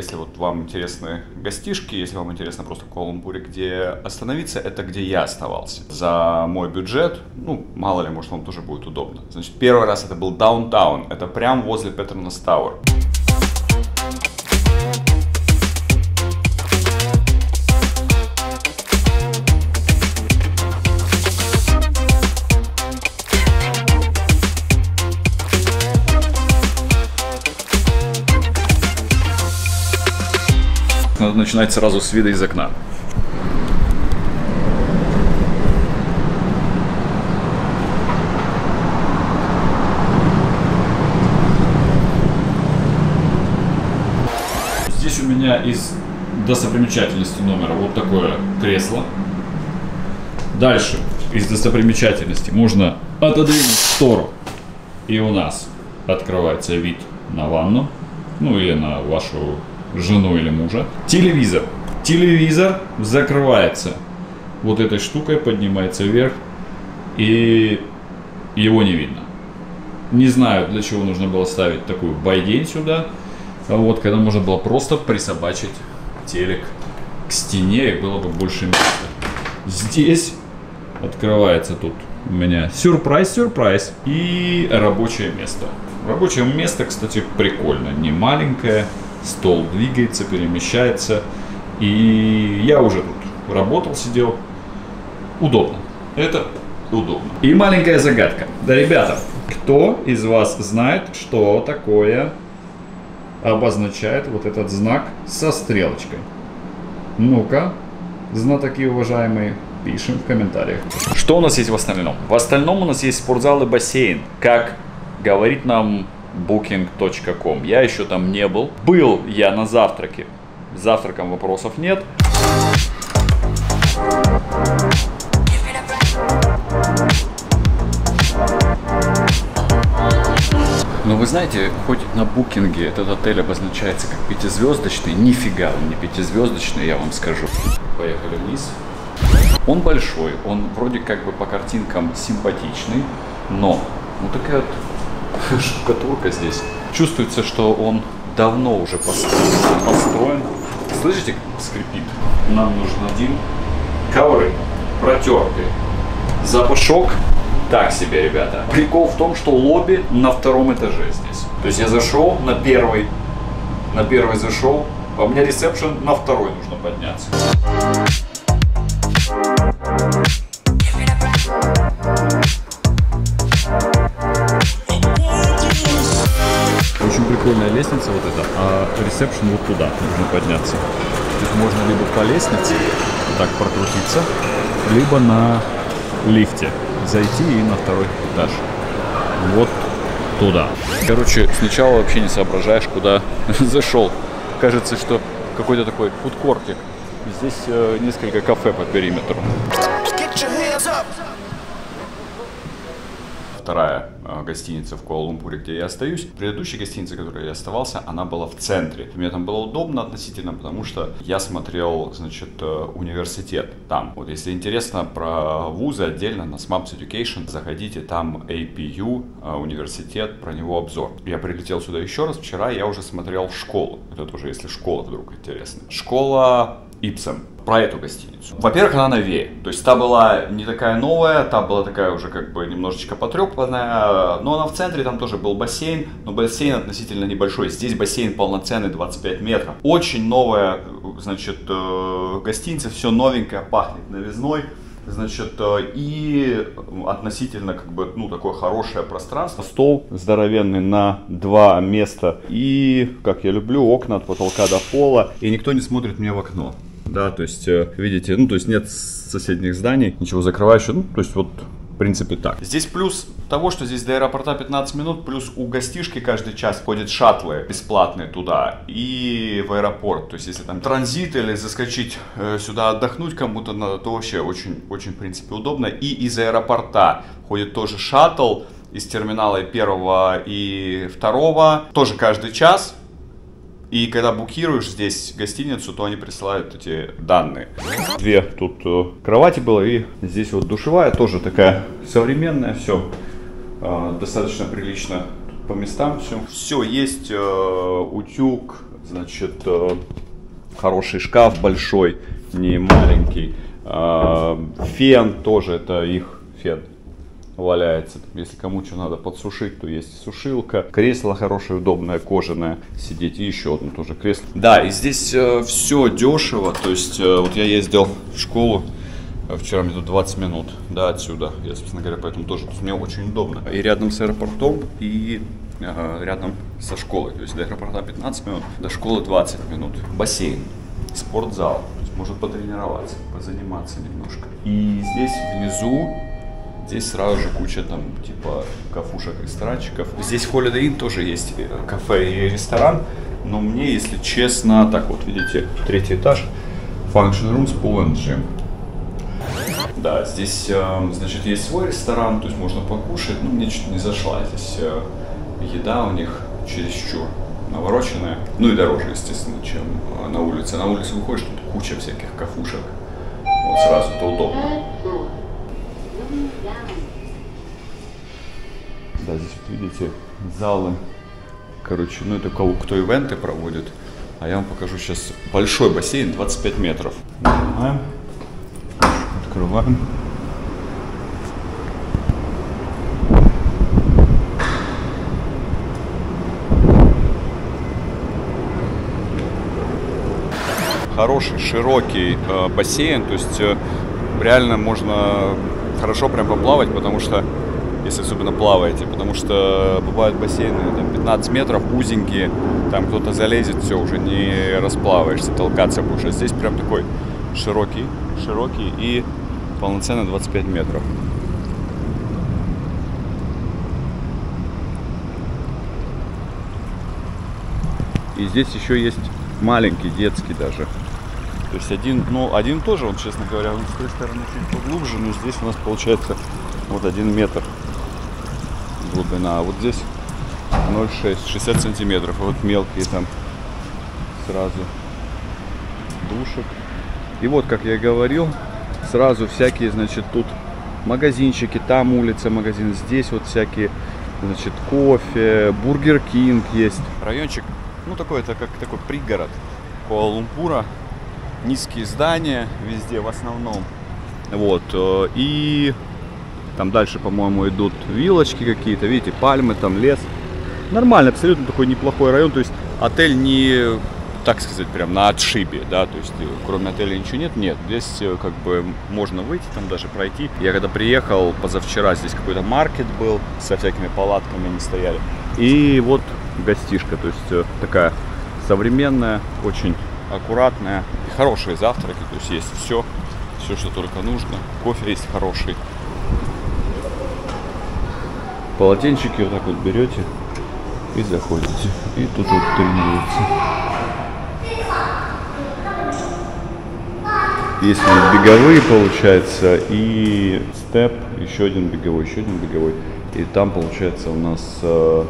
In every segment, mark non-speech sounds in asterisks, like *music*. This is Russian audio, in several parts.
Если вот вам интересны гостишки, если вам интересно просто в Куала-Лумпуре, где остановиться, это где я оставался. За мой бюджет, ну, мало ли, может, вам тоже будет удобно. Значит, первый раз это был даунтаун, это прям возле Петронас Тауэр. Начинать сразу с вида из окна. Здесь у меня из достопримечательности номера вот такое кресло. Дальше из достопримечательности можно отодвинуть штору. И у нас открывается вид на ванну, ну или на вашу жену или мужа. Телевизор. Телевизор закрывается вот этой штукой, поднимается вверх, и его не видно. Не знаю, для чего нужно было ставить такую байдень сюда. А вот, когда можно было просто присобачить телек к стене, и было бы больше места. Здесь открывается тут у меня сюрприз, сюрприз и рабочее место. Рабочее место, кстати, прикольно, не маленькое, стол двигается, перемещается. И я уже тут работал, сидел. Удобно. Это удобно. И маленькая загадка. Да, ребята, кто из вас знает, что такое обозначает вот этот знак со стрелочкой? Ну-ка, знатоки уважаемые, пишем в комментариях. Что у нас есть в остальном? В остальном у нас есть спортзал и бассейн. Как говорит нам booking.com. Я еще там не был. Был я на завтраке. С завтраком вопросов нет. Но вы знаете, хоть на букинге этот отель обозначается как пятизвездочный, нифига он не пятизвездочный, я вам скажу. Поехали вниз. Он большой, он вроде как бы по картинкам симпатичный, но вот такая вот *laughs* штукатурка здесь. Чувствуется, что он давно уже построен. Слышите, как скрипит? Нам нужен один ковры протертые. Запашок так себе, ребята. Прикол в том, что лобби на втором этаже здесь. То есть я зашел на первый, на первый зашел, а у меня ресепшн на второй нужно подняться. Прикольная лестница вот эта, а ресепшн вот туда нужно подняться. То есть можно либо по лестнице так прокрутиться, либо на лифте зайти и на второй этаж. Вот туда. Короче, сначала вообще не соображаешь, куда *laughs* зашел. Кажется, что какой-то такой фудкортик. Здесь э, несколько кафе по периметру. Вторая э, гостиница в Куала-Лумпуре, где я остаюсь. Предыдущая гостиница, в которой я оставался, она была в центре. Мне там было удобно относительно, потому что я смотрел, значит, э, университет там. Вот если интересно про вузы отдельно на Smaps Education, заходите, там APU, э, университет, про него обзор. Я прилетел сюда еще раз, вчера я уже смотрел школу. Это тоже, если школа вдруг интересна. Школа Ипсом про эту гостиницу. Во-первых, она новее. То есть та была не такая новая, та была такая уже как бы немножечко потрепанная. Но она в центре, там тоже был бассейн, но бассейн относительно небольшой. Здесь бассейн полноценный, 25 метров. Очень новая, значит, э, гостиница, все новенькое, пахнет новизной. Значит, э, и относительно, как бы, ну, такое хорошее пространство. Стол здоровенный на два места. И, как я люблю, окна от потолка до пола. И никто не смотрит мне в окно да, то есть, э, видите, ну, то есть нет соседних зданий, ничего закрывающего, ну, то есть вот в принципе так. Здесь плюс того, что здесь до аэропорта 15 минут, плюс у гостишки каждый час ходят шаттлы бесплатные туда и в аэропорт. То есть если там транзит или заскочить э, сюда отдохнуть кому-то надо, то вообще очень, очень в принципе удобно. И из аэропорта ходит тоже шаттл из терминала первого и второго, тоже каждый час, и когда букируешь здесь гостиницу, то они присылают эти данные. Две тут э, кровати было, и здесь вот душевая, тоже такая современная, все э, достаточно прилично по местам все. Все, есть э, утюг, значит, э, хороший шкаф большой, не маленький. Э, фен тоже, это их фен валяется. Если кому что надо подсушить, то есть сушилка. Кресло хорошее, удобное, кожаное. Сидеть и еще одно тоже кресло. Да, и здесь э, все дешево. То есть э, вот я ездил в школу. э, Вчера мне тут 20 минут, да, отсюда. Я, собственно говоря, поэтому тоже тут мне очень удобно. И рядом с аэропортом, и э, рядом со школой. То есть до аэропорта 15 минут, до школы 20 минут. Бассейн, спортзал. То есть может потренироваться, позаниматься немножко. И здесь внизу Здесь сразу же куча там типа кафушек, ресторанчиков. Здесь в Holiday Inn тоже есть э, кафе и ресторан. Но мне, если честно, так вот, видите, третий этаж, Function Rooms, Pool and Gym. Да, здесь, э, значит, есть свой ресторан, то есть можно покушать. Ну, мне что-то не зашла здесь э, еда у них чересчур навороченная. Ну и дороже, естественно, чем э, на улице. На улице выходишь, тут куча всяких кафушек. Вот сразу, это удобно. Да, здесь вот видите залы. Короче, ну это кого кто ивенты проводит. А я вам покажу сейчас большой бассейн, 25 метров. Нажимаем. Открываем. Хороший, широкий э, бассейн, то есть э, реально можно хорошо прям поплавать, потому что если особенно плаваете, потому что бывают бассейны там, 15 метров, узенькие, там кто-то залезет, все, уже не расплаваешься, толкаться будешь. А здесь прям такой широкий, широкий и полноценно 25 метров. И здесь еще есть маленький, детский даже. То есть один, ну, один тоже, он, честно говоря, он с той стороны чуть поглубже, но здесь у нас получается вот один метр глубина, а вот здесь 0,6, 60 сантиметров. А вот мелкие там сразу душек. И вот, как я и говорил, сразу всякие, значит, тут магазинчики, там улица, магазин, здесь вот всякие, значит, кофе, Burger King есть. Райончик, ну, такой, это как такой пригород Куала-Лумпура. Низкие здания везде в основном. Вот, э, и там дальше, по-моему, идут вилочки какие-то, видите, пальмы, там лес. Нормально, абсолютно такой неплохой район. То есть отель не, так сказать, прям на отшибе, да, то есть э, кроме отеля ничего нет, нет. Здесь э, как бы можно выйти, там даже пройти. Я когда приехал позавчера, здесь какой-то маркет был, со всякими палатками они стояли. И вот гостишка, то есть такая современная, очень аккуратная, и хорошие завтраки, то есть есть все, все, что только нужно. Кофе есть хороший. Полотенчики вот так вот берете и заходите. И тут вот тренируется. Есть беговые, получается, и степ, еще один беговой, еще один беговой. И там, получается, у нас э,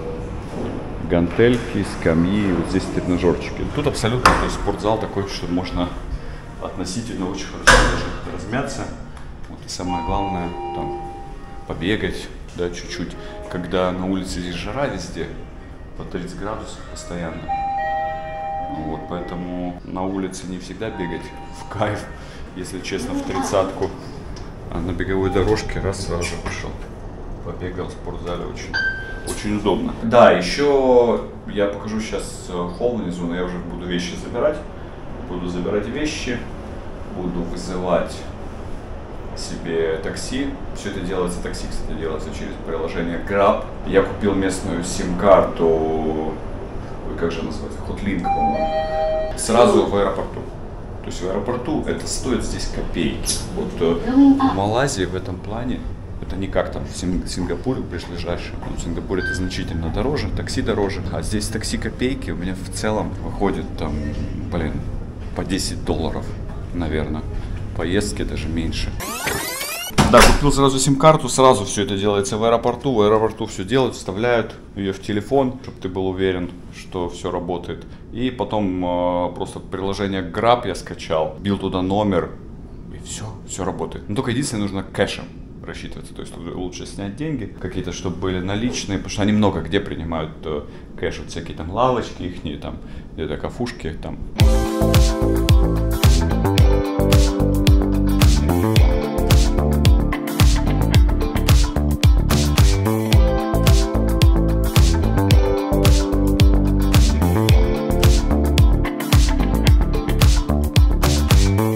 гантельки, скамьи, вот здесь тренажерчики. Тут абсолютно то есть, спортзал такой, что можно относительно очень хорошо даже размяться. Вот и самое главное, там, побегать, да, чуть-чуть. Когда на улице здесь жара везде, по 30 градусов постоянно. Ну Вот, поэтому на улице не всегда бегать в кайф, если честно, в тридцатку. А на беговой дорожке раз сразу же пошел. Побегал в спортзале очень, очень удобно. Да, еще я покажу сейчас э, холл внизу, но я уже буду вещи забирать. Буду забирать вещи, буду вызывать себе такси. Все это делается, такси, кстати, делается через приложение Grab. Я купил местную сим-карту, как же называется, Hotlink, по-моему, сразу в аэропорту. То есть в аэропорту это стоит здесь копейки. Вот э, в Малайзии в этом плане это не как там в Син- Сингапуре ближайшее. Ну, В Сингапуре это значительно дороже, такси дороже. А здесь такси копейки у меня в целом выходит там, блин, по 10 долларов, наверное. Поездки даже меньше. Да, купил сразу сим-карту, сразу все это делается в аэропорту. В аэропорту все делают, вставляют ее в телефон, чтобы ты был уверен, что все работает. И потом э, просто приложение Grab я скачал, бил туда номер, и все, все работает. Но только единственное, нужно кэшем. Рассчитываться. То есть лучше снять деньги, какие-то, чтобы были наличные, потому что они много где принимают э, кэш, вот всякие там лавочки их, там где-то кафушки, там.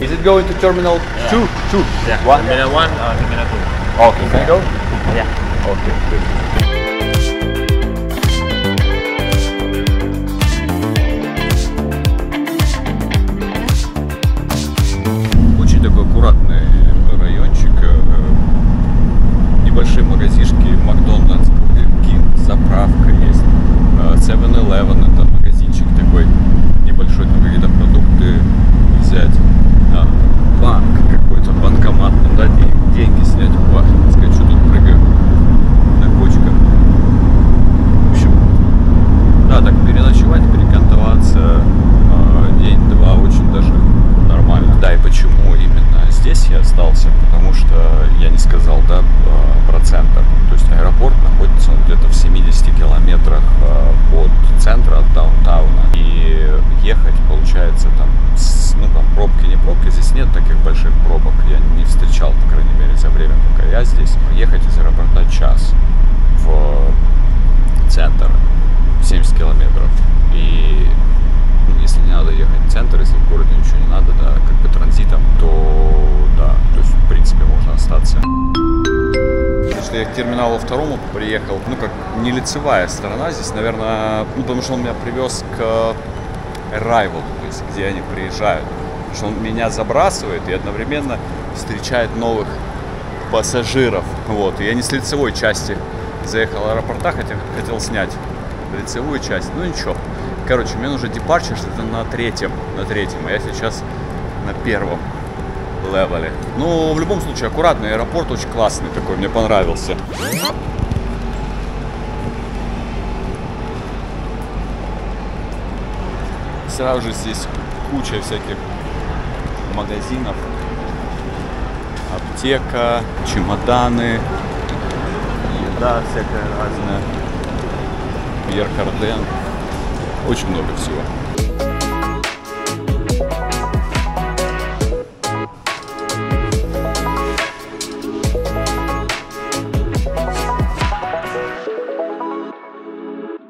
Is it going to terminal two? Two. Yeah. One. Terminal one or terminal two. Okay, can I go? Yeah. Okay, good. Очень такой аккуратный райончик. э, Небольшие магазишки, Макдональдс, Burger King, заправка есть. э, 7-Eleven это магазинчик такой небольшой, там какие-то продукты взять. А, Банк какой-то, банкомат, там, да, ден- деньги снять. Ва, сказать, что тут прыгаю на кочках. В общем, да, так переночевать, перекантоваться э, день-два очень даже нормально. Да, и почему именно здесь я остался? Потому что я не сказал, да, э, про центр. То есть аэропорт находится он где-то в 70 километрах э, от центра, от даунтауна. И ехать, получается, там, с- ну, там, пробки, не пробки, здесь нет таких больших пробок. Я не встречал, по крайней мере, за время, пока я здесь. Ехать из аэропорта час в центр 70 километров. И ну, если не надо ехать в центр, если в городе ничего не надо, да, как бы транзитом, то да, то есть в принципе можно остаться. Что я к терминалу второму приехал, ну как не лицевая сторона здесь, наверное, ну потому что он меня привез к Arrival, то есть где они приезжают. Потому что он меня забрасывает и одновременно встречает новых пассажиров. Вот. И я не с лицевой части заехал аэропорта, хотел, хотел снять лицевую часть. Ну ничего. Короче, мне нужно депарчер, что-то на третьем, на третьем, а я сейчас на первом левеле. Ну, в любом случае, аккуратный аэропорт, очень классный такой, мне понравился. Сразу же здесь куча всяких магазинов, аптека, чемоданы, еда всякая разная, Пьер Карден. Очень много всего.